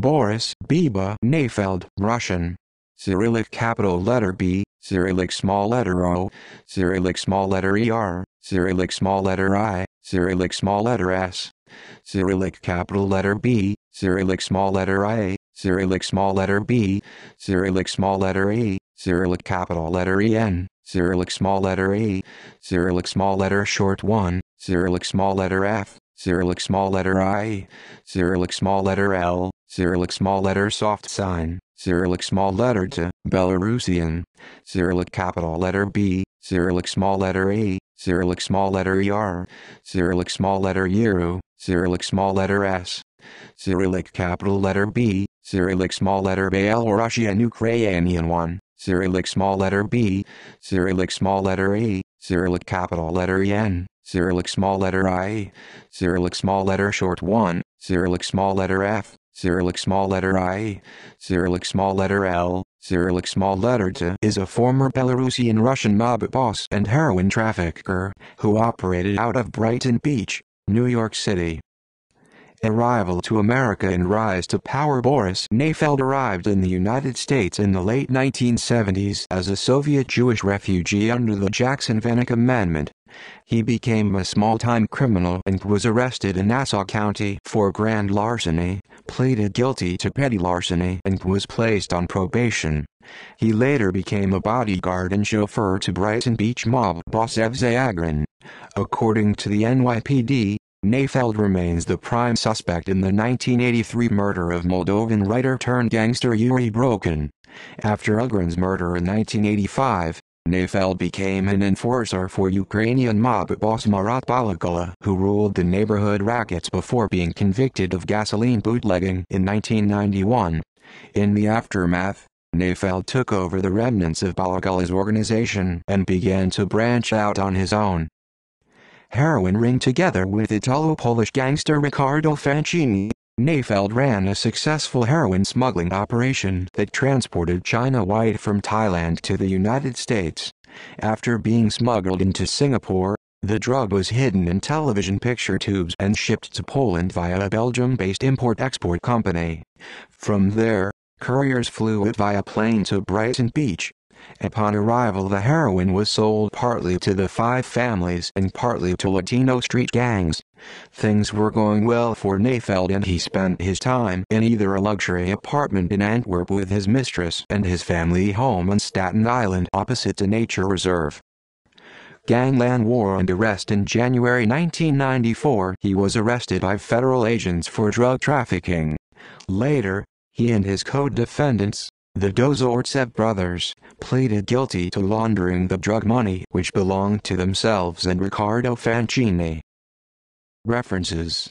Boris Biba Nayfeld, Russian. Cyrillic capital letter B, Cyrillic small letter O, Cyrillic small letter ER, Cyrillic small letter I, Cyrillic small letter S, Cyrillic capital letter B, Cyrillic small letter I, Cyrillic small letter B, Cyrillic small letter E, Cyrillic capital letter EN, Cyrillic small letter A, Cyrillic small letter short 1, Cyrillic small letter F, Cyrillic small letter I, Cyrillic small letter L, Cyrillic small letter soft sign, Cyrillic small letter T, Belarusian, Cyrillic capital letter B, Cyrillic small letter A, Cyrillic small letter ER, Cyrillic small letter Euro, Cyrillic small letter S, Cyrillic capital letter B, Cyrillic small letter Belarusian Ukrainian 1, Cyrillic small letter B, Cyrillic small letter A, Cyrillic capital letter N, Cyrillic small letter I, Cyrillic small letter short 1, Cyrillic small letter F, Cyrillic small letter I, Cyrillic small letter L, Cyrillic small letter T is a former Belarusian Russian mob boss and heroin trafficker who operated out of Brighton Beach, New York City. Arrival to America and rise to power Boris Nayfeld arrived in the United States in the late 1970s as a Soviet Jewish refugee under the Jackson-Vanik Amendment. He became a small-time criminal and was arrested in Nassau County for grand larceny, pleaded guilty to petty larceny and was placed on probation. He later became a bodyguard and chauffeur to Brighton Beach mob boss Evsei Agron. According to the NYPD, Nayfeld remains the prime suspect in the 1983 murder of Moldovan writer-turned-gangster Yuri Brokhin. After Agron's murder in 1985, Nayfeld became an enforcer for Ukrainian mob boss Marat Balagula who ruled the neighborhood rackets before being convicted of gasoline bootlegging in 1991. In the aftermath, Nayfeld took over the remnants of Balagula's organization and began to branch out on his own heroin ring together with Italo-Polish gangster Riccardo Fanchini. Nayfeld ran a successful heroin smuggling operation that transported China white from Thailand to the United States. After being smuggled into Singapore, the drug was hidden in television picture tubes and shipped to Poland via a Belgium-based import-export company. From there, couriers flew it via plane to Brighton Beach, Upon arrival the heroin was sold partly to the five families and partly to Latino street gangs. Things were going well for Nayfeld and he spent his time in either a luxury apartment in Antwerp with his mistress and his family home on Staten Island opposite a nature reserve. Gangland war and arrest in January 1994 he was arrested by federal agents for drug trafficking. Later, he and his co-defendants, the Dozortsev brothers pleaded guilty to laundering the drug money which belonged to themselves and Riccardo Fanchini. References